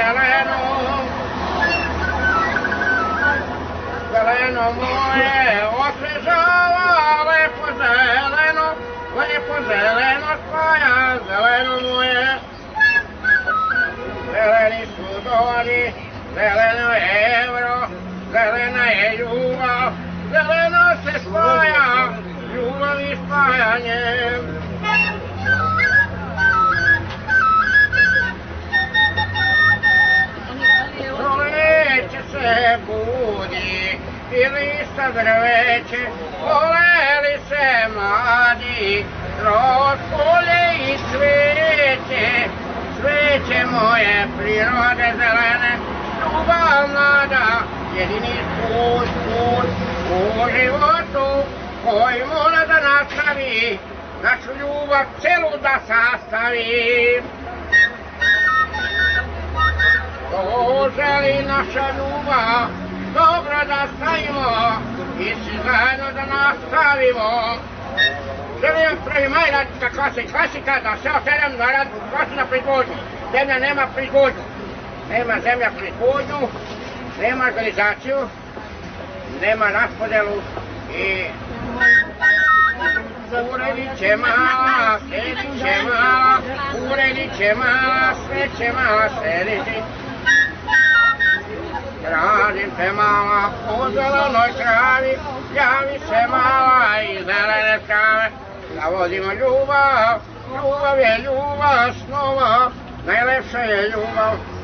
Galeno, Galeno moje, okrižava, lepo zeleno, lepo zeleno tvoja, zeleno moje. Zeleni su doni, zeleno je evro, zelena je ljubav, zeleno se spaja, ljubav i spajanje. I lista drveće, voleli se mladi, kroz polje i sveće, sveće moje prirode zelene, ljubav mlada, jedini put, put u životu, koji mora da nastavi, našu ljubav celu da sastavi. To želi naša ljubav, dobro da stavimo i zajedno da nastavimo. Želim prvi maj raditi klasi, klasika da se otelem da radi klasi na proizvodnju. Zemlja nema proizvodnju. Nema zemlja proizvodnju, nema organizaciju, nema raspodelu i uredit će mala, sredit će mala, uredit će mala, sve će mala srediti. Radim se mala po zelenoj travi, javi se mala i zelene trave. Zavodimo ljubav, ljubav je ljubav snova, najlepša je ljubav